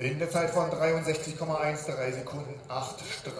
In der Zeit von 63,13 Sekunden 8 Strafen.